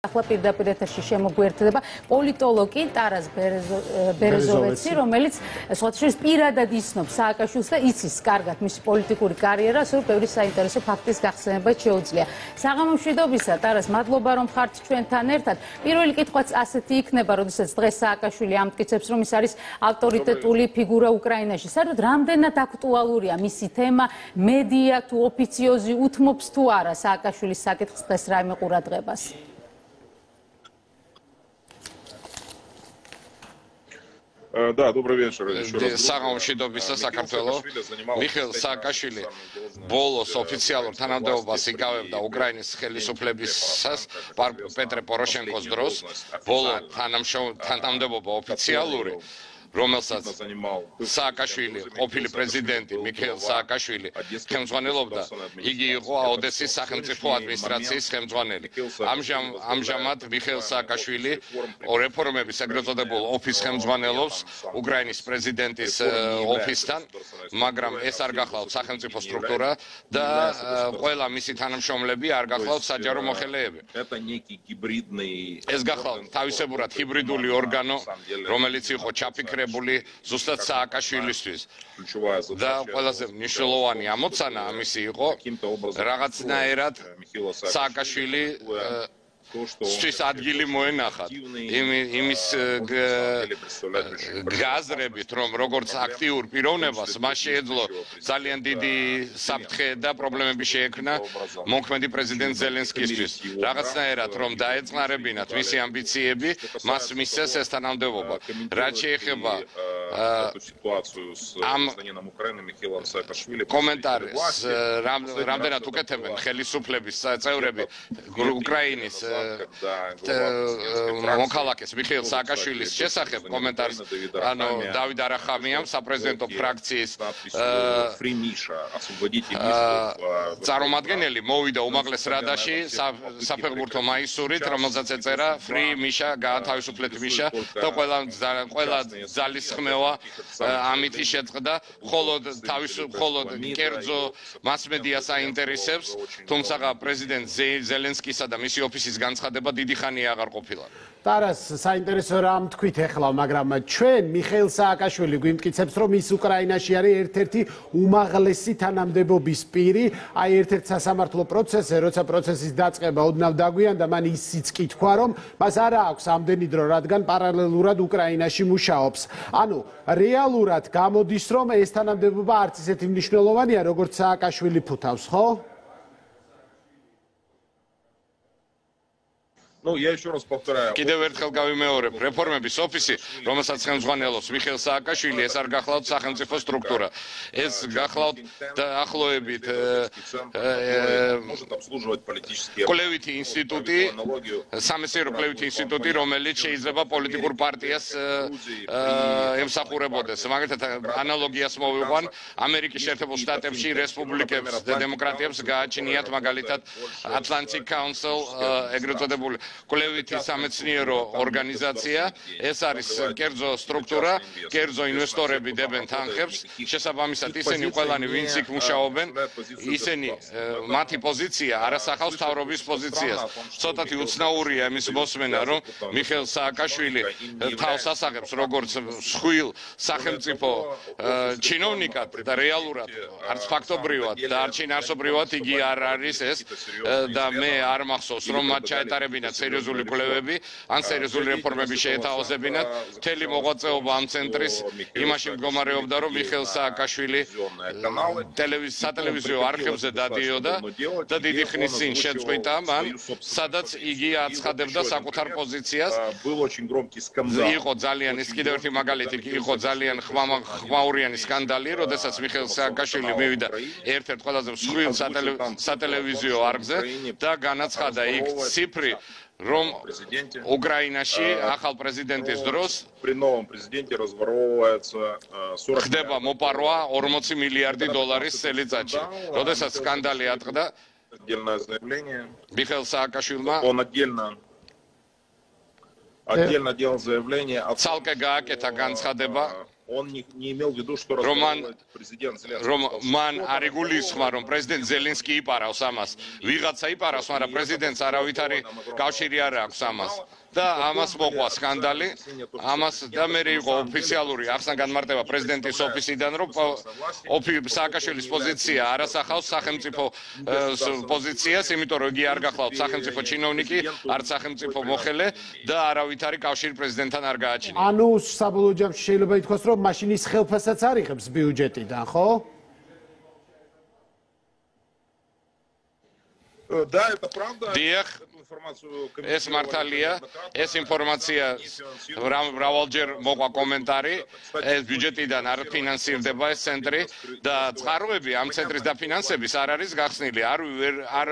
ახლა პირდაპირ ეთერში შემოგვერთდება პოლიტოლოგი ტარას ბერეზოვეცი, რომელიც სხვათაშორის პირადად ისნობს სააკაშვილს და იცის კარგად მისი პოლიტიკური კარიერა, სულ ბევრი საინტერესო ფაქტის გახსენება შეუძლია. საღამო მშვიდობისა, ტარას, მადლობა რომ ხართ ჩვენთან ერთად. პირველი კითხვაც ასეთი იქნება, როდესაც დღეს სააკაშვილი ამტკიცებს, რომ ის არის ავტორიტეტული ფიგურა უკრაინაში. საერთოდ რამდენად აქტუალურია მისი თემა, მედია თუ ოფიციოზი უთმობს თუ არა სააკაშვილის საკითხს დღეს რაიმე ყურადღებას? Да, добрый вечер еще раз. საგამშვიდობისა საქართველოს მიხელ სააკაშვილი ბოლოს ოფიციალურ თანამდებობას იკავებდა უკრაინის ხელისუფლებისას პეტრე პოროშენკოს დროს ბოლო თანამდებობა ოფიციალური რომელსაც სააკაშვილი, ყოფილი პრეზიდენტი მიქეილ სააკაშვილი ხელმძღვანელობდა, იგი იყო ოდესის სახელმწიფო ადმინისტრაციის ხელმძღვანელი. ამჟამ ამჟამად მიქეილ სააკაშვილი რეფორმების ეგრეთ წოდებულ ოფის ხელმძღვანელობს უკრაინის პრეზიდენტის ოფისთან, მაგრამ ეს არ გახლავთ სახელმწიფო სტრუქტურა და ყველა მისი თანამშრომლები არ გახლავთ საჯარო მოხელეები. ეს გახლავთ თავისებურად ჰიბრიდული ორგანო, რომელიც იყო ჩაფიქრებული განკრებული ზუსტად სააკაშვილისთვის. და ყველაზე მნიშვნელოვანი ამოცანა ამისი იყო რაღაცნაირად სააკაშვილი სთვის ადგილი მოენახათ. იმ იმის გაზრებით რომ როგორც აქტიურ პიროვნებას მას შეეძლო ძალიან დიდი საფრთხე და პრობლემები შეექმნა მოქმედი პრეზიდენტ ზელენსკისთვის. რაღაცნაირად რომ დაეწყნარებინათ მისი ამბიციები მას მისცეს ეს თანამდებობა. რაც შეეხება ამ კომენტარს რამდენად უკეთებენ ხელისუფლების წევრები უკრაინის მოქალაქეს მიხეილ სააკაშვილის შესახებ კომენტარს ანუ დავით არახამიამ საპრეზიდენტო ფრაქციის წარმომადგენელი მოვიდა უმაღლეს რადაში საფეხბურთო მაისურით რომელსაც ეწერა ფრი მიშა გაათავისუფლეთ მიშა და ყველა ყველა ძალისხმევა ამითი შეწყდა მხოლოდ თავის მხოლოდ კერძო მასმედიას აინტერესებს თუმცა პრეზიდენტ ზელენსკისა და მისი ოფისის განცხადება დიდი ხანია აღარ ყოფილა. ტარას საინტერესო რამ თქვით ახლა, მაგრამ ჩვენ მიხეილ სააკაშვილი გვიმტკიცებს, რომ ის უკრაინაში არის ერთ-ერთი უმაღლესი თანამდებობის პირი, აი ერთ-ერთ სასამართლო პროცესზე, როცა პროცესის დაწყება ოდნავ დაგვიანდა, მან ისიც კითხვა, რომ მას არ აქვს ამდენი დრო, რადგან პარალელურად უკრაინაში მუშაობს. ანუ რეალურად გამოდის, რომ ეს თანამდებობა არც ისეთი მნიშვნელოვანია, როგორც სააკაშვილი ფუთავს, ხო? Ну, я еще раз повторяю. კიდევ ერთხელ გავიმეორებ, რეფორმების ოფისი, რომელსაც ხელმძღვანელობს მიხელ სააკაშვილი, ეს არ გახლავთ სახელმწიფო სტრუქტურა. ეს გახლავთ ახლოებით может обслуживать политические კლევითი ინსტიტუტი, სამეცნიერო კლევითი ინსტიტუტი, რომელიც შეიძლება პოლიტიკურ პარტიას ემსახურებოდეს. მაგალითად, ანალოგიას მოვიყვან ამერიკის შეერთებულ შტატებში რესპუბლიკებს და დემოკრატიებს გააჩნიათ მაგალითად Atlantic Council ეგრეთ წოდებული კვლევითი სამეცნიერო ორგანიზაცია. ეს არის კერძო სტრუქტურა, კერძო ინვესტორები დებენ თანხებს. შესაბამისად, ისინი ყველანი ვინც იქ მუშაობენ, ისინი მათი პოზიცია არასახავს თავრობის პოზიციას. ცოტათი უცნაურია იმის მოსმენა, რომ მიხელ სააკაშვილი თავს ასახებს როგორც სხვილ სახელმწიფო ჩინოვნიკად და რეალურად არც ფაქტობრივად და არც შინაარსობრივად იგი არ არის ეს და მე არ მახსოვს რომ მათ ჩაეტარებინათ სერიოზული კვლევები ან სერიოზული რეფორმები შეეთავაზებინათ. მთელი მოღვაწეობა ამ ცენტრის იმაში მდგომარეობდა რომ მიხელ სააკაშვილი ტელევიზ სატელევიზიო არქივზე დადიოდა და დიდი ხნის წინ შეწყვიტა მან სადაც იგი აცხადებდა საკუთარ პოზიციას. იყო ძალიან ის კიდევ ერთი მაგალითი იყო ძალიან ხმაურიანი სკანდალი როდესაც მიხელ სააკაშვილი მივიდა ერთ-ერთ ყველაზე მსხვილ სატელევიზიო არქზე და განაცხადა იქ ციფრი რომ უკრაინაში ახალ პრეზიდენტის დროს при новом президенте разворовывается 40 ხდება მოპარვა 40 მილიარდი დოლარის წელიწადში. როდესაც სკანდალი ატყდა отдельное заявление მიხელ სააკაშვილმა он отдельно отдельно делал заявление о цалке გააკეთა განცხადება он не, не имел в виду, что Роман- разговаривает президент Зеленский. რომ Он сказал, მან что არ იგულისხმა რომ პრეზიდენტ ზელენსკი იპარავს ამას ვიღაცა იპარავს მაგრამ პრეზიდენტს არავით არ კავშირი არ აქვს ამას და ამას მოყვა სკანდალი ამას და მე იყო ოფიციალური ახსნა განმარტება პრეზიდენტის ოფისიდან რომ პო- ოფი სააკაშვილის პოზიცია არასახავს სახელმწიფო ე, ს- პოზიციას იმიტომ რომ იგი არ გახლავთ სახელმწიფო ჩინოვნიკი არც სახელმწიფო მოხელე და არავით არის კავშირი პრეზიდენტთან არ გააჩინა ანუ საბოლოო ჯამში შეიძლება ითქვას, რომ მაშინ ის ხელფასაც არ იღებს ბიუჯეტიდან, ხო? Э, Да, это правда. Диах. ეს მართალია, ეს ინფორმაცია მრავალჯერ მოყვა კომენტარი, ეს ბიუჯეტიდან არ ფინანსირდება ეს ცენტრი და წყაროები ამ ცენტრის დაფინანსების არ არის გახსნილი, არ არ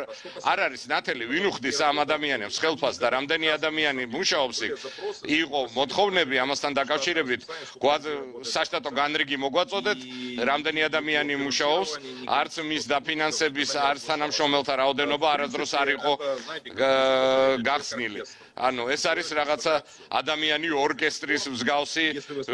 არ არის ნათელი ვინ უხდის ამ ადამიანებს ხელფას და რამდენი ადამიანი მუშაობს იქ. იყო მოთხოვნები ამასთან დაკავშირებით, საშტატო განრიგი მოგვაწოდეთ, რამდენი ადამიანი მუშაობს, არც მის დაფინანსების, არც თანამშრომელთა რაოდენობა არასდროს არ იყო გახსნილი. ანუ ეს არის რაღაცა ადამიანი ორკესტრის მსგავსი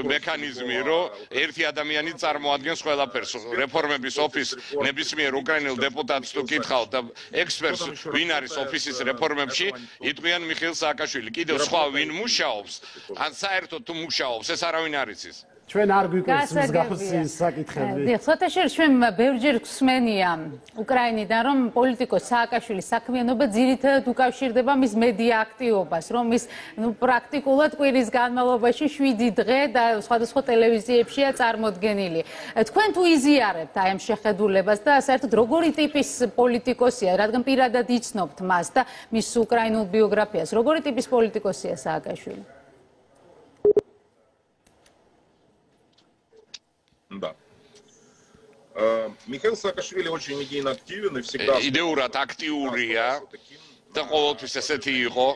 მექანიზმი რომ ერთი ადამიანი წარმოადგენს ყველაფერს. რეფორმების ოფის ნებისმიერ უკრაინელ დეპუტატს თუ კითხავთ და ექსპერტს ვინ არის ოფისის რეფორმებში იტყვიან მიხეილ სააკაშვილი. კიდევ სხვა ვინ მუშაობს? ან საერთოდ თუ მუშაობს ეს არავინ არ იცის ჩვენ არ გვიკვირს მსგავსი საკითხები. დიახ, სოთაშერ ჩვენ ბევრჯერ გვსმენია უკრაინიდან რომ პოლიტიკოს სააკაშვილის საქმიანობა ძირითადად უკავშირდება მის მედია აქტივობას, რომ ის ნუ პრაქტიკულად კვირის განმავლობაში 7 დღე და სხვადასხვა ტელევიზიებშია წარმოდგენილი. თქვენ თუ იზიარებთ აი ამ შეხედულებას და საერთოდ როგორი ტიპის პოლიტიკოსია, რადგან პირადად იცნობთ მას და მის უკრაინულ ბიოგრაფიას, როგორი ტიპის პოლიტიკოსია სააკაშვილი? Михаил Саакашвили очень медийно активен и всегда... იდეურად აქტიურია და ყოველთვის ესეთი იყო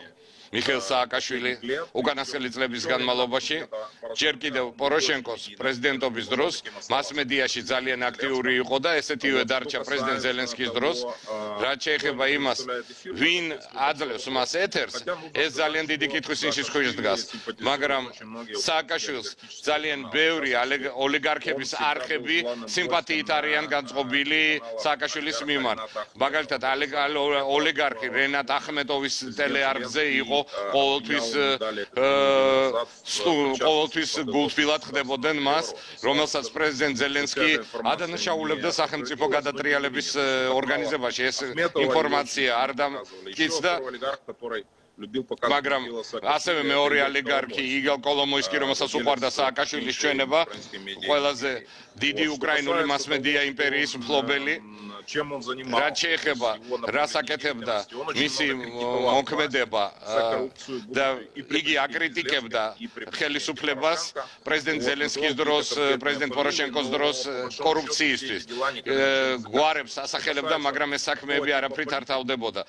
მიხეილ სააკაშვილი უკანასკნელი წლების განმავლობაში ჯერ კიდევ პოროშენკოს პრეზიდენტობის დროს მასმედიაში ძალიან აქტიური იყო და ესეთივე დარჩა პრეზიდენტ ზელენსკის დროს რაც შეეხება იმას ვინ აძლევს მას ეთერს ეს ძალიან დიდი კითხვის ნიშნის ქვეშ დგას. მაგრამ სააკაშვილს ძალიან ბევრი ოლიგარქების არხები სიმპათიით არიან განწყობილი სააკაშვილის მიმართ. მაგალითად ოლიგარქი რენატ ახმეტოვის ტელეარხზე იყო იყო ყოველთვის ყოველთვის გულთბილად ხდებოდნენ მას, რომელსაც პრეზიდენტ ზელენსკი ადანაშაულებდა სახელმწიფო გადატრიალების ორგანიზებაში. ეს ინფორმაცია არ დამკიც და любил показывать მაგრამ ასევე მეორე ალიგარქი იგალ კოლომოისკი რომელსაც უყვარდა სააკაშვილის ჩვენება ყველაზე დიდი უკრაინული მასმედია იმპერიის მფლობელი чем он занимался. რაც შეეხება რას აკეთებდა მისი მოქმედება აა, და იგი აკრიტიკებდა ხელისუფლებას პრეზიდენტ ზელენსკის დროს პრეზიდენტ პოროშენკოს დროს კორუფციისთვის აა, გვარებს ასახელებდა მაგრამ ეს საქმეები არაფრით არ თავდებოდა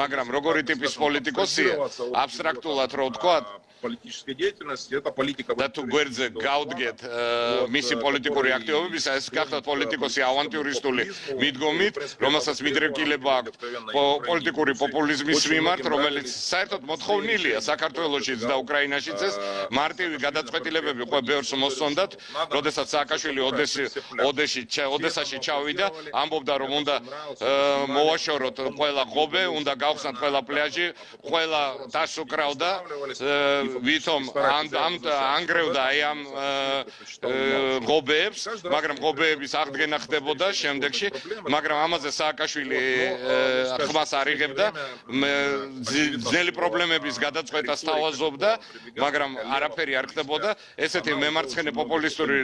მაგრამ როგორი ტიპის პოლიტიკოსია აბსტრაქტულად რო ვთქვა политической деятельности, это политика... და თუ გვერდზე გავდგეთ აა, მისი პოლიტიკური აქტივობებისა, ეს გახდათ პოლიტიკოსი ავანტიურისტული მიდგომით, რომელსაც მიდრეკილება აქვს პო- პოლიტიკური პოპულიზმის მიმართ, რომელიც საერთოდ მოთხოვნილია საქართველოსშიც და უკრაინაშიც ეს მარტივი გადაწყვეტილებები ყო ბევრს მოსწონდათ, როდესაც სააკაშვილი ოდესი ოდეში ჩა- ოდესაში ჩავიდა, ამბობდა რომ უნდა მოვაშოროთ ყველა ღობე, უნდა გავხსნათ ყველა პლაჟი, ყველა დას უკრავდა ვითომ ამ ამ ანგრევდა აი ამ ღობეებს, მაგრამ ღობეების აღდგენა ხდებოდა შემდეგში, მაგრამ მაგრამ ამაზე სააკაშვილი э, ხმას არ იღებდა ძნელი პრობლემების გადაწყვეტას თავაზობდა მაგრამ არაფერი არ ხდებოდა. ესეთი მემარცხენე პოპულისტური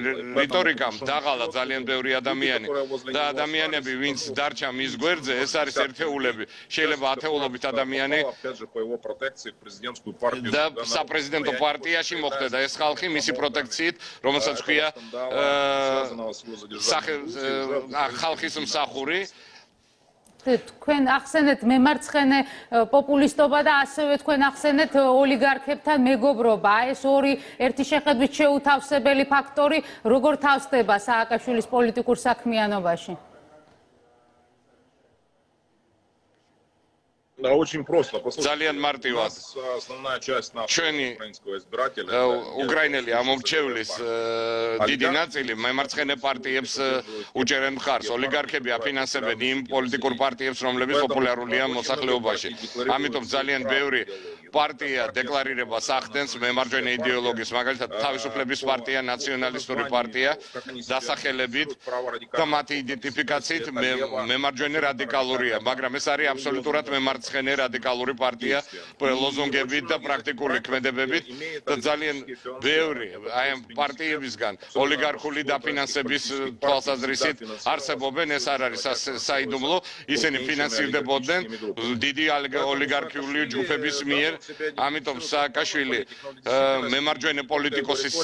რიტორიკამ დაღალა ძალიან ბევრი ადამიანი და ადამიანები ვინც დარჩა მის გვერდზე ეს არის ერთეულები. შეიძლება ათეულობით ადამიანი და საპრეზიდენტო პარტიაში მოხდა ეს ხალხი მისი პროტექციით რომელსაც ხია სახე ხალხის მსახური თქვენ ახსენეთ მემარცხენე პოპულისტობა და ასევე თქვენ ახსენეთ ოლიგარქებთან მეგობრობა. აი ეს ორი ერთი შეხედვით შეუთავსებელი ფაქტორი როგორ თავსდება სააკაშვილის პოლიტიკურ საქმიანობაში? очень просто. ძალიან მარტივად. Основная часть нашего ჩვენი украинского избирателя. უკრაინელი ამომრჩევლის დიდი ნაწილი მემარცხენე პარტიებს უჭერენ მხარს. ოლიგარქები აფინანსებენ იმ პოლიტიკურ პარტიებს, რომლებიც პოპულარულია მოსახლეობაში. ამიტომ ძალიან ბევრი პარტია დეკლარირებას ახდენს მემარჯვენე იდეოლოგიის, მაგალითად თავისუფლების პარტია, ნაციონალისტური პარტია, დასახელებით და მათი იდენტიფიკაციით მემარჯვენე რადიკალურია, მაგრამ ეს არის აბსოლუტურად მემარცხენე რადიკალური პარტია, ლოზუნგებით და პრაქტიკული ქმედებებით და ძალიან ბევრი აი ამ პარტიებისგან ოლიგარქული დაფინანსების თვალსაზრისით არსებობენ, ეს არ არის საიდუმლო, ისინი ფინანსირდებოდნენ დიდი ოლიგარქიული ჯგუფების მიერ ამიტომ სააკაშვილი მემარჯვენე პოლიტიკოსის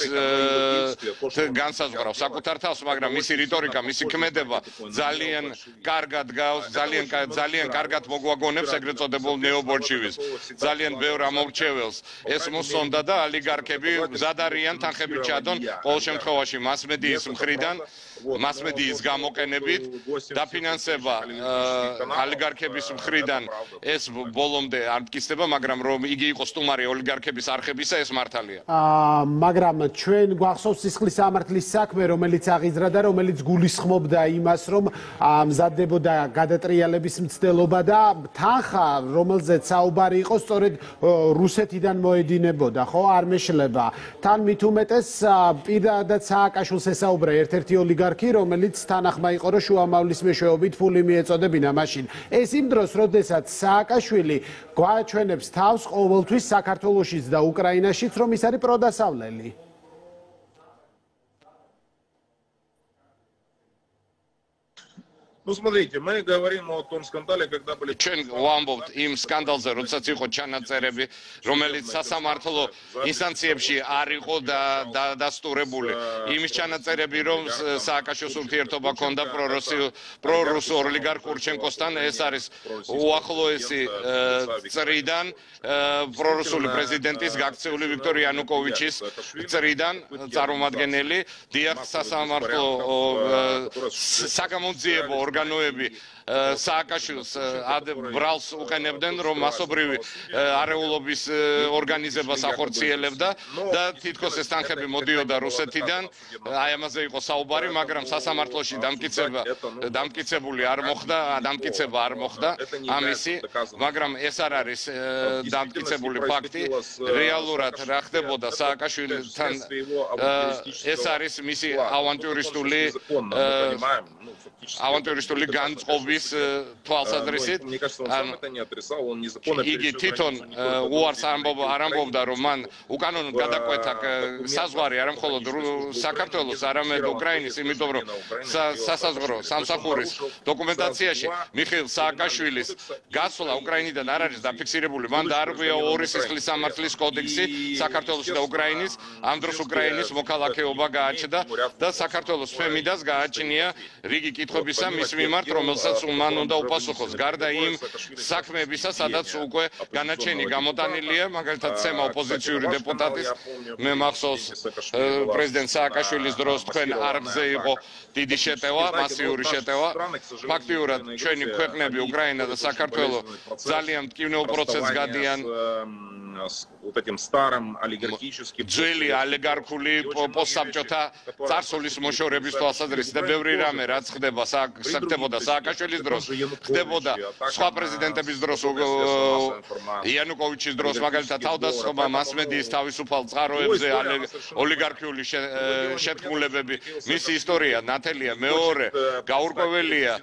განსაზღვრავს. საკუთარ თავს, მაგრამ მისი რიტორიკა, მისი ქმედება ძალიან კარგად გავს, ძალიან ძალიან კარგად მოგვაგონებს ეგრეთ წოდებულ ნეობოლშევის. ძალიან ბევრ ამორჩეველს. ეს მოსონდა და ოლიგარქები ზადარიან თანხებით ჩადონ ყოველ შემთხვევაში მასმედიის მხრიდან მასმედიის გამოყენებით დაფინანსება ოლიგარქების მხრიდან ეს ბოლომდე არ მტკიცდება, მაგრამ რომ იგი იყოს სტუმარი ოლიგარქების არხებისა ეს მართალია. აა მაგრამ ჩვენ გვახსოვს სისხლის სამართლის საქმე, რომელიც აღიზრდა და რომელიც გულისხმობდა იმას, რომ მზადდებოდა გადატრიალების მცდელობა და თანხა, რომელზეც საუბარი იყო, სწორედ რუსეთიდან მოედინებოდა, ხო? არ მეშლება. თან მით უმეტეს პირადად სააკაშვილს ესაუბრა ერთ-ერთი ოლიგარქი, რომელიც თანახმა იყო, რომ შუამავლის მეშვეობით ფული მიეწოდებინა მაშინ. ეს იმ დროს, როდესაც სააკაშვილი გვაჩვენებს თავს ყოველთვის საქართველოსშიც და უკრაინაშიც, რომ ის არის პროდასავლელი. Ну смотрите, мы говорим о том скандале, когда были ჩვენ ვამბობთ იმ სკანდალზე, როდესაც იყო ჩანაწერები, რომელიც სასამართლო ინსტანციებში არ იყო და დადასტურებული. იმის ჩანაწერები, რომ სააკაშოს ურთიერთობა ჰქონდა პრორუსი პრორუსო ოლიგარქ ურჩენკოსთან, ეს არის უახლოესი წრიდან პრორუსული პრეზიდენტის გაქცეული ვიქტორ იანუკოვიჩის წრიდან წარმომადგენელი დიახ სასამართლო საგამოძიებო ორგანო Canuebe. სააკაშვილს ბრალს უყენებდნენ რომ მასობრივი არეულობის ორგანიზებას ახორციელებდა და თითქოს ეს თანხები მოდიოდა რუსეთიდან აი ამაზე იყო საუბარი მაგრამ სასამართლოში დამკიცება დამკიცებული არ მოხდა დამკიცება არ მოხდა ამისი მაგრამ ეს არ არის დამკიცებული ფაქტი რეალურად რა ხდებოდა სააკაშვილთან ეს არის მისი ავანტიურისტული ავანტიურისტული განწყობის თვალსაზრისით ან იგი თვითონ უარს ამბობ არ ამბობდა რომ მან უკანონოდ გადაკვეთა საზღვარი არა მხოლოდ საქართველოს არამედ უკრაინის იმიტომ რომ სასაზღვრო სამსახურის დოკუმენტაციაში მიხეილ სააკაშვილის გასვლა უკრაინიდან არ არის დაფიქსირებული მან დაარღვია ორი სისხლის სამართლის კოდექსი საქართველოს და უკრაინის ამ დროს უკრაინის მოქალაქეობა გააჩნდა და საქართველოს ფემიდას გააჩნია რიგი კითხვებისა მის მიმართ, რომელსაც მან უნდა უპასუხოს. გარდა იმ საქმეებისა, სადაც უკვე განაჩენი გამოტანილია, მაგალითად, ცემა ოპოზიციური დეპუტატის მე მახსოვს პრეზიდენტ სააკაშვილის დროს თქვენ არგზე იყო დიდი შეტევა, მასიური შეტევა. ფაქტიურად ჩვენი ქვეყნები უკრაინა და საქართველო ძალიან მტკივნეულ პროცესს გადიან вот этим старым олигархическим ძველი олигархული პოსაბჭოთა царსულის მოშორების თვალსაზრისით და ბევრი რამე რაც ხდება ხდებოდა სააკაშვილის დროს ხდებოდა სხვა პრეზიდენტების დროს იანუკოვიჩის დროს მაგალითად თავდასხმა მასმედიის თავისუფალ წყაროებზე олигарქიული შეთქმულებები მისი ისტორია ნათელია მეორე გაურკვეველია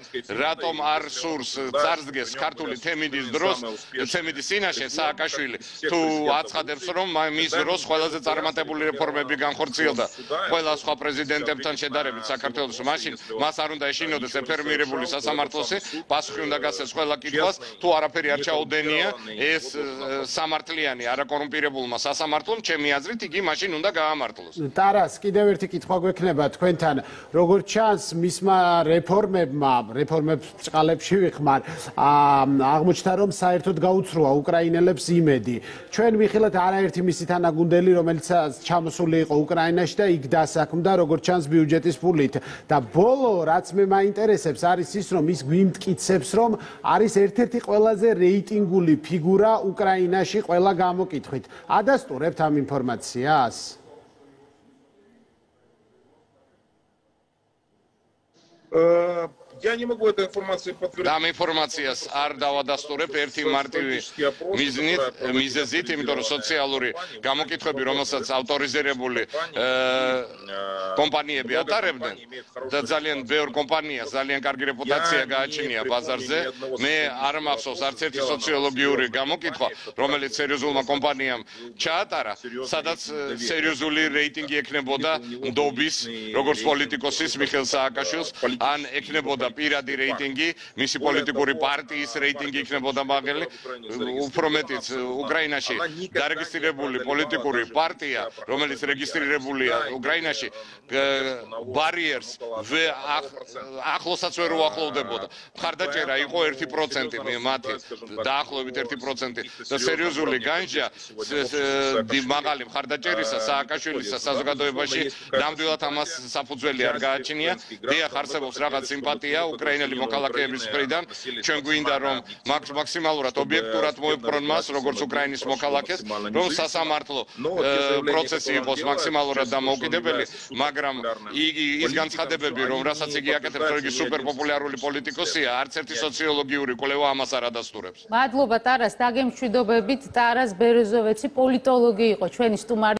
რატომ არ სურს წარსდგეს ქართული თემიდის დროს თემიდის წინაშე სააკაშვილი თუ 10 აცხადებს რომ მის დროს ყველაზე წარმატებული რეფორმები განხორციელდა. ყველა სხვა პრეზიდენტებთან შედარებით საქართველოს მაშინ მას არ უნდა ეშინოდეს ეფერმირებული სასამართლოსი პასუხი უნდა გასცეს ყველა კითხვას. თუ არაფერი არ ჩაუდენია ეს სამართლიანი არაკორუმპირებულმა სასამართლომ ჩემი აზრით იგი მაშინ უნდა გაამართლოს. ტარას კიდევ ერთი კითხვა გვექნება თქვენთან. როგორც ჩანს მისმა რეფორმებმა რეფორმებს წყალებში ვიხმარ? აღმოჩნდა რომ საერთოდ გაუცროა უკრაინელებს იმედი. ჩვენ ვიხილეთ არაერთი მისი თანაგუნდელი, რომელიც ჩამოსული იყო უკრაინაში და იქ დასაქმდა როგორც ჩანს ბიუჯეტის ფულით და ბოლო რაც მე მაინტერესებს არის ის რომ ის გვიმტკიცებს, რომ არის ერთ-ერთი ყველაზე რეიტინგული ფიგურა უკრაინაში ყველა გამოკითხვით. ადასტურებთ ამ ინფორმაციას? Э, Я не могу этой информацией подтвердить. და ამ ინფორმაციას არ დავადასტურებ ერთი მარტივი მიზნით, მიზეზით, იმიტომ რომ სოციალური გამოკითხვები, რომელსაც ავტორიზირებული კომპანიები ატარებდნენ და ძალიან ბევრ კომპანიას ძალიან კარგი რეპუტაცია გააჩნია ბაზარზე, მე არ მახსოვს არც ერთი სოციოლოგიური გამოკითხვა, რომელიც სერიოზულმა კომპანიამ ჩაატარა, სადაც სერიოზული რეიტინგი ექნებოდა ნდობის, როგორც პოლიტიკოსის მიხელ სააკაშვილს, ან ექნებოდა იქნებოდა პირადი რეიტინგი, მისი პოლიტიკური პარტიის რეიტინგი იქნებოდა მაგელი, უფრო მეტიც უკრაინაში დარეგისტრირებული პოლიტიკური პარტია, რომელიც რეგისტრირებულია უკრაინაში, ბარიერს ახლოსაც ვერ უახლოვდებოდა. მხარდაჭერა იყო 1% მათი, დაახლოებით 1% და სერიოზული განჯა მაღალი მხარდაჭერისა სააკაშვილისა საზოგადოებაში ნამდვილად ამას საფუძველი არ გააჩნია. დიახ, არსებობს რაღაც სიმპათია ხალხია უკრაინელი მოქალაქეების მხრიდან. ჩვენ გვინდა რომ მაქსიმალურად ობიექტურად მოეპყრონ მას როგორც უკრაინის მოქალაქეს რომ სასამართლო პროცესი იყოს მაქსიმალურად დამოუკიდებელი მაგრამ იგი ის განცხადებები რომ რასაც იგი აკეთებს რომ იგი სუპერპოპულარული პოლიტიკოსია არც ერთი სოციოლოგიური კვლევა ამას არ ადასტურებს მადლობა ტარას დაგემშვიდობებით. ტარას ბერეზოვეცი პოლიტოლოგი იყო ჩვენი სტუმარი